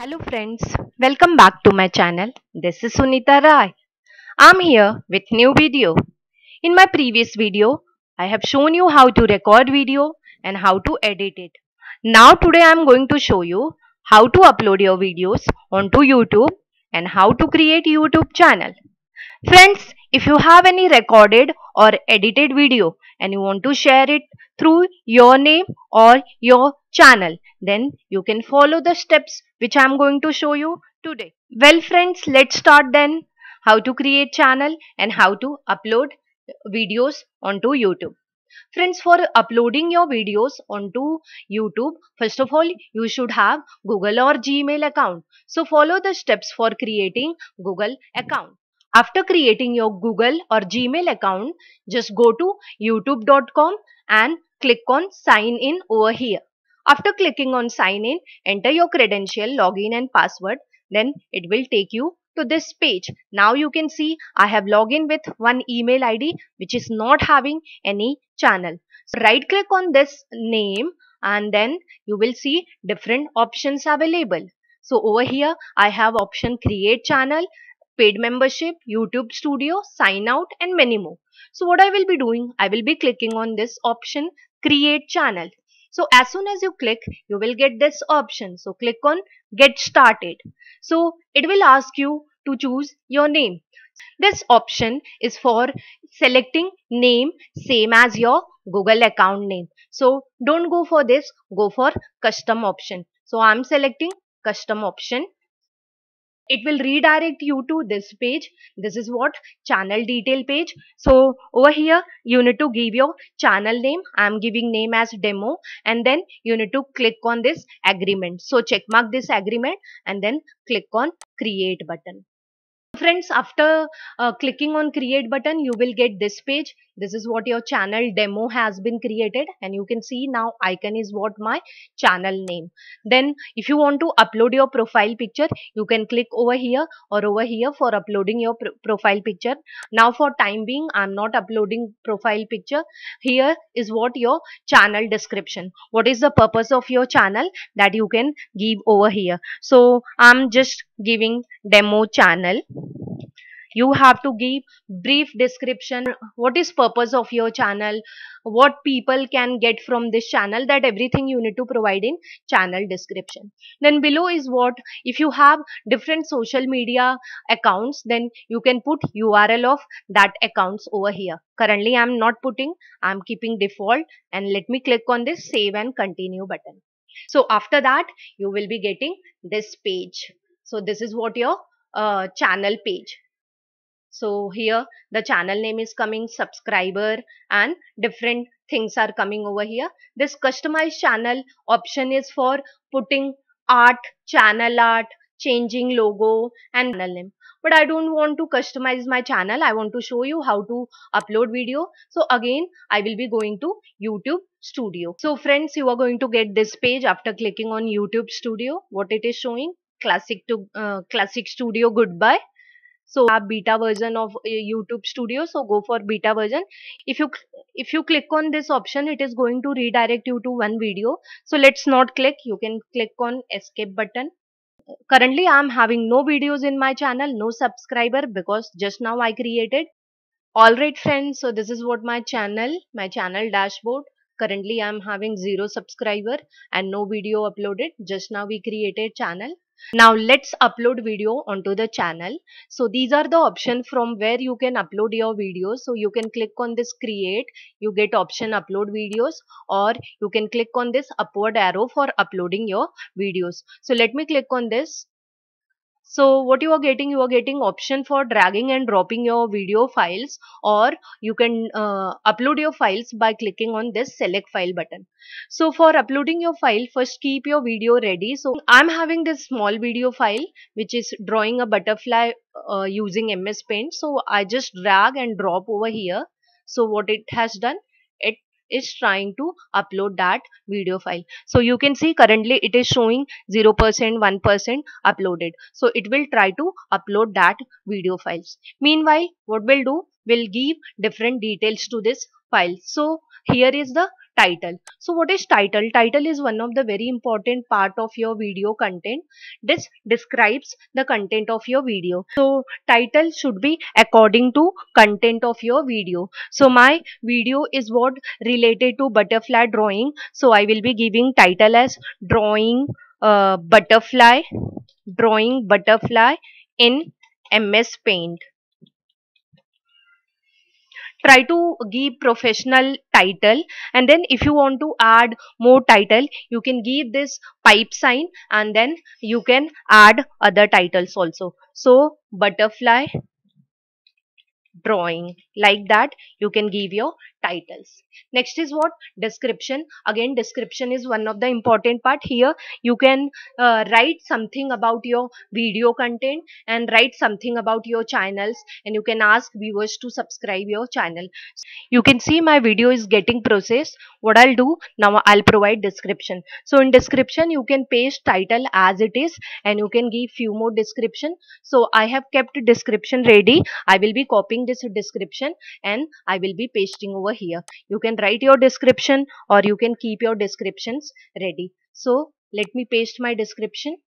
Hello friends, welcome back to my channel. This is Sunita Rai. I'm here with new video. In my previous video, I have shown you how to record video and how to edit it. Now today I'm going to show you how to upload your videos onto YouTube and how to create YouTube channel. Friends, if you have any recorded or edited video and you want to share it through your name or your channel, then you can follow the steps which I am going to show you today. Well friends, let's start then how to create channel and how to upload videos onto YouTube. Friends, for uploading your videos onto YouTube, first of all, you should have Google or Gmail account. So follow the steps for creating Google account. After creating your Google or Gmail account, just go to youtube.com and click on sign in over here. After clicking on sign in, enter your credential, login and password. Then it will take you to this page. Now you can see I have logged in with one email ID which is not having any channel. So right click on this name and then you will see different options available. So over here I have option create channel paid membership, YouTube studio, sign out and many more. So what I will be doing, I will be clicking on this option create channel. So as soon as you click, you will get this option. So click on get started. So it will ask you to choose your name. This option is for selecting name same as your Google account name. So don't go for this, go for custom option. So I'm selecting custom option it will redirect you to this page. This is what? Channel detail page. So over here you need to give your channel name. I am giving name as demo. And then you need to click on this agreement. So check mark this agreement and then click on create button friends after uh, clicking on create button you will get this page. This is what your channel demo has been created and you can see now icon is what my channel name. Then if you want to upload your profile picture you can click over here or over here for uploading your pro profile picture. Now for time being i'm not uploading profile picture. Here is what your channel description. What is the purpose of your channel? That you can give over here. So i'm just giving demo channel you have to give brief description. What is purpose of your channel? What people can get from this channel? That everything you need to provide in channel description. Then below is what if you have different social media accounts then you can put url of that accounts over here. Currently i'm not putting i'm keeping default. And let me click on this save and continue button. So after that you will be getting this page. So this is what your uh, channel page so here the channel name is coming subscriber and different things are coming over here. This customized channel option is for putting art channel art changing logo and channel name. But i don't want to customize my channel. I want to show you how to upload video. So again i will be going to youtube studio. So friends you are going to get this page after clicking on youtube studio. What it is showing? Classic to uh, classic studio goodbye so beta version of uh, youtube studio so go for beta version. If you if you click on this option it is going to redirect you to one video. So let's not click. You can click on escape button. Currently i'm having no videos in my channel no subscriber because just now i created. Alright friends so this is what my channel my channel dashboard. Currently i'm having zero subscriber and no video uploaded. Just now we created channel now let's upload video onto the channel. So these are the options from where you can upload your videos. So you can click on this create you get option upload videos or you can click on this upward arrow for uploading your videos. So let me click on this so what you are getting you are getting option for dragging and dropping your video files or you can uh, upload your files by clicking on this select file button. So for uploading your file first keep your video ready. So i'm having this small video file which is drawing a butterfly uh, using ms paint. So i just drag and drop over here. So what it has done it is trying to upload that video file. So you can see currently it is showing 0% 1% uploaded. So it will try to upload that video files. Meanwhile what we'll do? We'll give different details to this file. So here is the title. So what is title? Title is one of the very important part of your video content. This describes the content of your video. So title should be according to content of your video. So my video is what related to butterfly drawing. So i will be giving title as drawing uh, butterfly drawing butterfly in ms paint try to give professional title. And then if you want to add more title you can give this pipe sign and then you can add other titles also. So butterfly drawing. Like that you can give your titles. Next is what? Description. Again description is one of the important part. Here you can uh, write something about your video content and write something about your channels. And you can ask viewers to subscribe your channel. You can see my video is getting processed. What i'll do? Now i'll provide description. So in description you can paste title as it is and you can give few more description. So i have kept description ready. I will be copying this description and i will be pasting over here. You can write your description or you can keep your descriptions ready. So let me paste my description.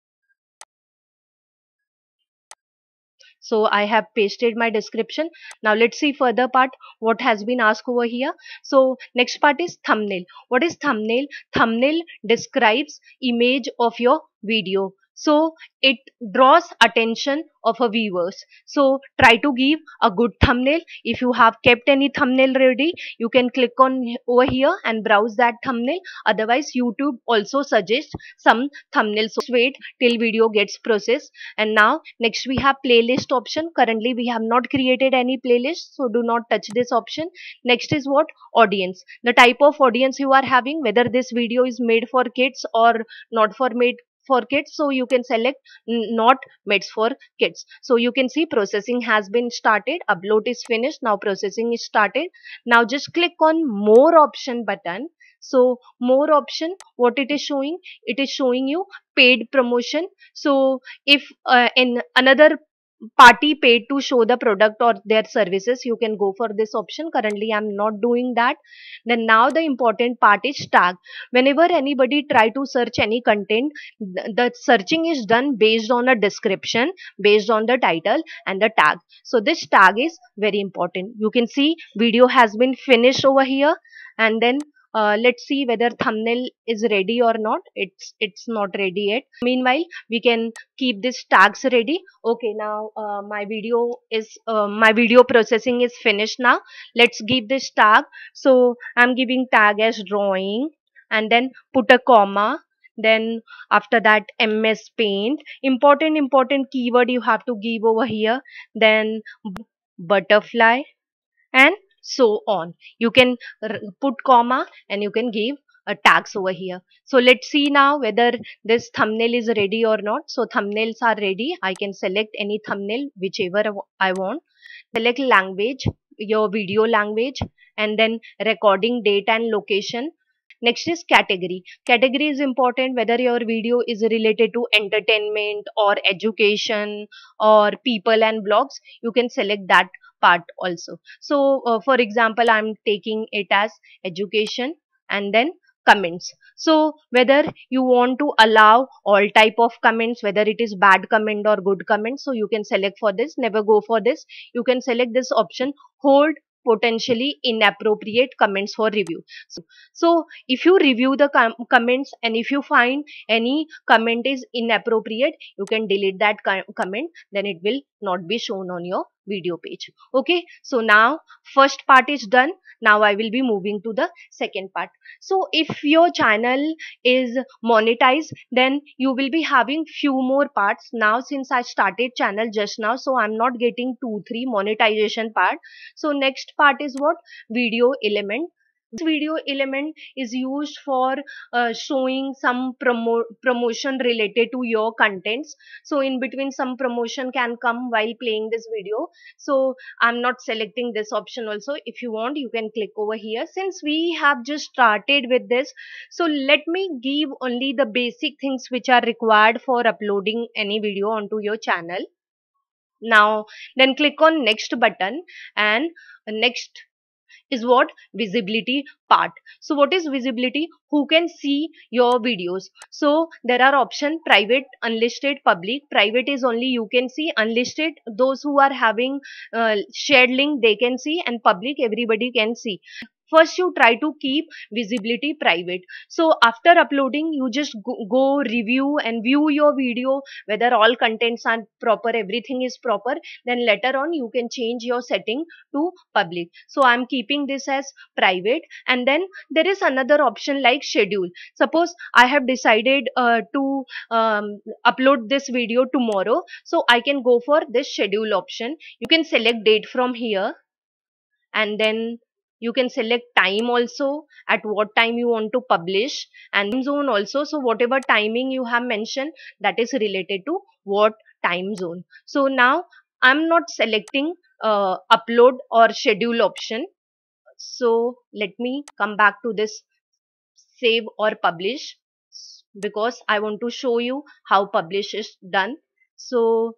So i have pasted my description. Now let's see further part what has been asked over here. So next part is thumbnail. What is thumbnail? Thumbnail describes image of your video so it draws attention of a viewers. So try to give a good thumbnail. If you have kept any thumbnail ready you can click on over here and browse that thumbnail. Otherwise youtube also suggests some thumbnails. So wait till video gets processed. And now next we have playlist option. Currently we have not created any playlist so do not touch this option. Next is what? Audience. The type of audience you are having whether this video is made for kids or not for made for kids. So you can select not made for kids. So you can see processing has been started. Upload is finished. Now processing is started. Now just click on more option button. So more option what it is showing? It is showing you paid promotion. So if uh, in another party paid to show the product or their services you can go for this option. Currently i'm not doing that. Then now the important part is tag. Whenever anybody try to search any content the searching is done based on a description based on the title and the tag. So this tag is very important. You can see video has been finished over here and then uh, let's see whether thumbnail is ready or not. It's it's not ready yet. Meanwhile we can keep this tags ready. Okay now uh, my video is uh, my video processing is finished now. Let's give this tag. So i'm giving tag as drawing and then put a comma. Then after that ms paint. Important important keyword you have to give over here. Then butterfly. And so on. You can put comma and you can give a tags over here. So let's see now whether this thumbnail is ready or not. So thumbnails are ready. I can select any thumbnail whichever i want. Select language your video language and then recording date and location. Next is category. Category is important whether your video is related to entertainment or education or people and blogs. You can select that part also. So uh, for example i'm taking it as education and then comments. So whether you want to allow all type of comments whether it is bad comment or good comment so you can select for this never go for this. You can select this option hold potentially inappropriate comments for review. So, so if you review the com comments and if you find any comment is inappropriate you can delete that comment then it will not be shown on your video page. Okay? So now first part is done now i will be moving to the second part. So if your channel is monetized then you will be having few more parts. Now since i started channel just now so i'm not getting two three monetization part. So next part is what? Video element video element is used for uh, showing some promo promotion related to your contents. So in between some promotion can come while playing this video. So i'm not selecting this option also. If you want you can click over here. Since we have just started with this so let me give only the basic things which are required for uploading any video onto your channel. Now then click on next button and next is what? Visibility part. So what is visibility? Who can see your videos? So there are option private unlisted public. Private is only you can see. Unlisted those who are having uh, shared link they can see. And public everybody can see first you try to keep visibility private. So after uploading you just go, go, review and view your video whether all contents are proper everything is proper then later on you can change your setting to public. So i'm keeping this as private. And then there is another option like schedule. Suppose i have decided uh, to um, upload this video tomorrow so i can go for this schedule option. You can select date from here and then you can select time also at what time you want to publish and zone also. So whatever timing you have mentioned that is related to what time zone. So now i'm not selecting uh, upload or schedule option. So let me come back to this save or publish because i want to show you how publish is done. So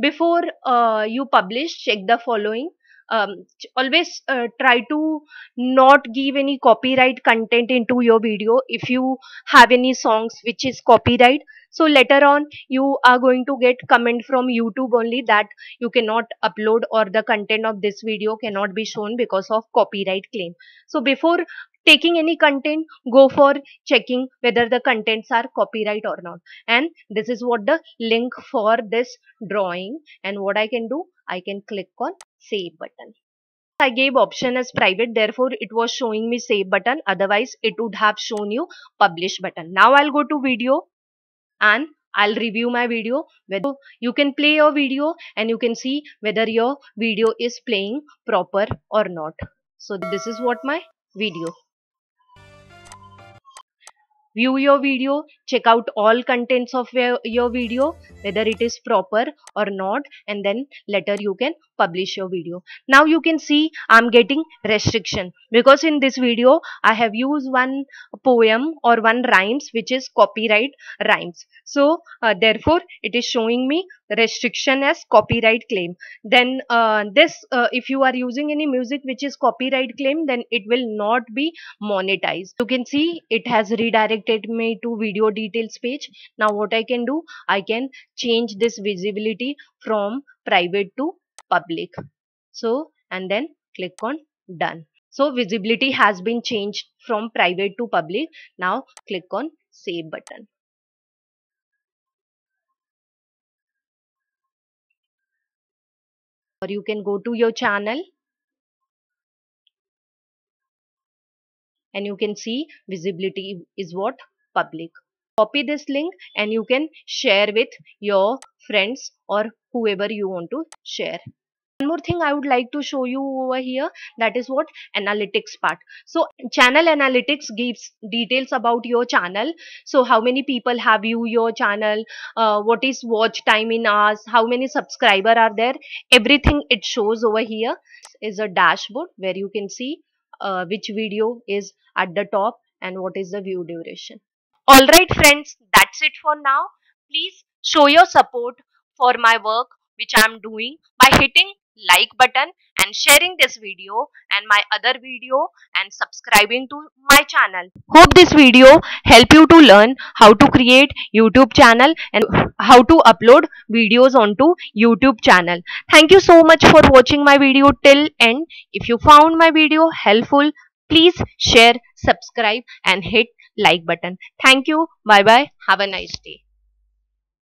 before uh, you publish check the following um, always uh, try to not give any copyright content into your video if you have any songs which is copyright. So later on you are going to get comment from youtube only that you cannot upload or the content of this video cannot be shown because of copyright claim. So before taking any content go for checking whether the contents are copyright or not. And this is what the link for this drawing and what i can do I can click on save button. I gave option as private therefore it was showing me save button otherwise it would have shown you publish button. Now I'll go to video and I'll review my video whether you can play your video and you can see whether your video is playing proper or not. So this is what my video view your video check out all contents of your video whether it is proper or not and then later you can publish your video. Now you can see i'm getting restriction because in this video i have used one poem or one rhymes which is copyright rhymes. So uh, therefore it is showing me restriction as copyright claim. Then uh, this uh, if you are using any music which is copyright claim then it will not be monetized. You can see it has redirected me to video details page. Now what i can do? I can change this visibility from private to public. So and then click on done. So visibility has been changed from private to public. Now click on save button or you can go to your channel and you can see visibility is what? Public. Copy this link and you can share with your friends or whoever you want to share one more thing i would like to show you over here that is what analytics part so channel analytics gives details about your channel so how many people have you your channel uh, what is watch time in hours how many subscriber are there everything it shows over here is a dashboard where you can see uh, which video is at the top and what is the view duration. Alright friends, that's it for now. Please show your support for my work which I am doing by hitting like button and sharing this video and my other video and subscribing to my channel. Hope this video help you to learn how to create YouTube channel and how to upload videos onto YouTube channel. Thank you so much for watching my video till end. If you found my video helpful, please share, subscribe and hit like button. Thank you. Bye bye. Have a nice day.